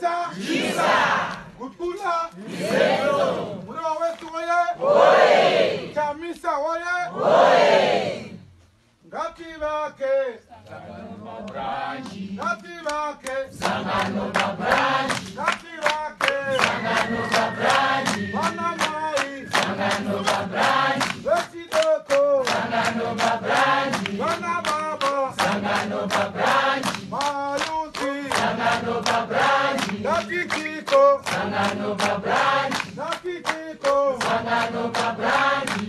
kuchenesa jisa kutula zeto mulewa wetu oye oye tamisa oye oye ngati vake ngati vake sangano ba branch ngati vake sangano ba branch bana mai sangano ba branch vesi doko sangano ba branch bana baba sangano ba branch maluti sangano ba branch Sanganuba Brani. Nakitiko. Sanganuba Brani.